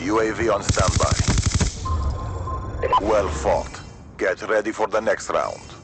UAV on standby. Well fought. Get ready for the next round.